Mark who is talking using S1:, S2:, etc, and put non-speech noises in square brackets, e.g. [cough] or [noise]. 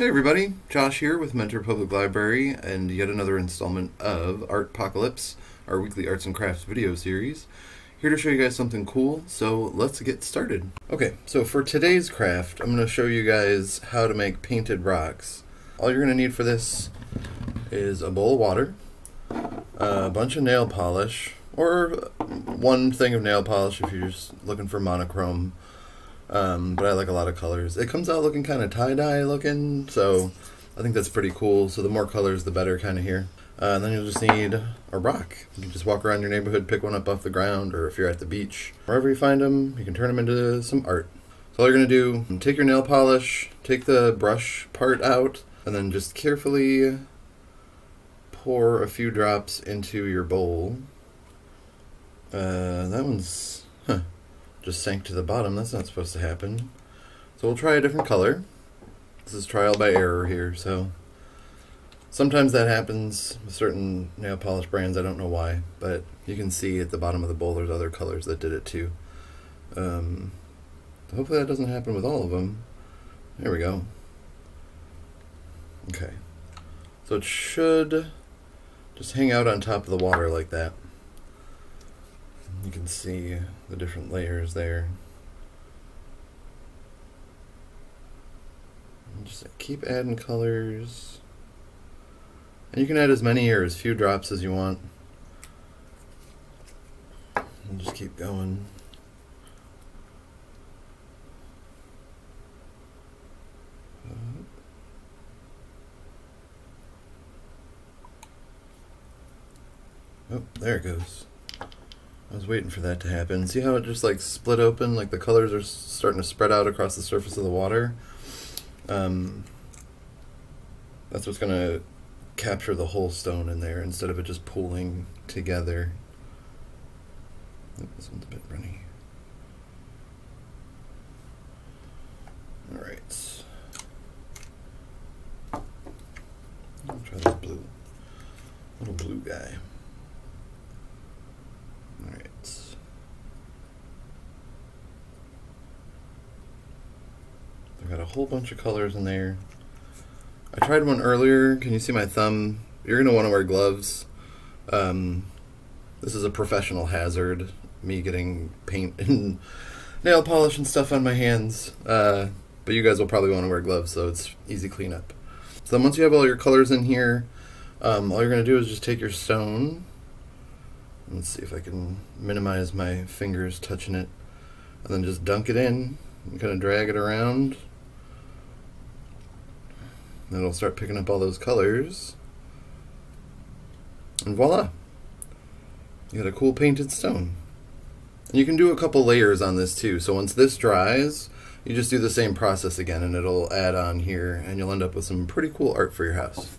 S1: Hey everybody, Josh here with Mentor Public Library and yet another installment of Artpocalypse, our weekly arts and crafts video series. Here to show you guys something cool, so let's get started. Okay, so for today's craft, I'm going to show you guys how to make painted rocks. All you're going to need for this is a bowl of water, a bunch of nail polish, or one thing of nail polish if you're just looking for monochrome um, but I like a lot of colors. It comes out looking kind of tie-dye looking, so I think that's pretty cool. So the more colors, the better kind of here. Uh, and then you'll just need a rock. You can just walk around your neighborhood, pick one up off the ground, or if you're at the beach, wherever you find them, you can turn them into some art. So all you're going to do, take your nail polish, take the brush part out, and then just carefully pour a few drops into your bowl. Uh, that one's, huh, just sank to the bottom. That's not supposed to happen. So we'll try a different color. This is trial by error here, so sometimes that happens with certain nail polish brands. I don't know why, but you can see at the bottom of the bowl there's other colors that did it too. Um, hopefully that doesn't happen with all of them. There we go. Okay. So it should just hang out on top of the water like that. You can see the different layers there. And just keep adding colors. And you can add as many or as few drops as you want. And just keep going. Oh, there it goes. I was waiting for that to happen. See how it just like split open, like the colors are starting to spread out across the surface of the water? Um, that's what's going to capture the whole stone in there instead of it just pooling together. This one's a bit runny. Alright. I'll try this blue. Little blue guy. I've got a whole bunch of colors in there. I tried one earlier. Can you see my thumb? You're going to want to wear gloves. Um, this is a professional hazard, me getting paint [laughs] and nail polish and stuff on my hands. Uh, but you guys will probably want to wear gloves, so it's easy cleanup. So then once you have all your colors in here, um, all you're going to do is just take your stone. Let's see if I can minimize my fingers touching it. And then just dunk it in and kind of drag it around it'll start picking up all those colors. And voila! You got a cool painted stone. And you can do a couple layers on this too. So once this dries, you just do the same process again and it'll add on here and you'll end up with some pretty cool art for your house.